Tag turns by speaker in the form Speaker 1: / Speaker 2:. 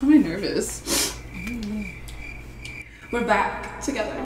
Speaker 1: Am I nervous? We're back together.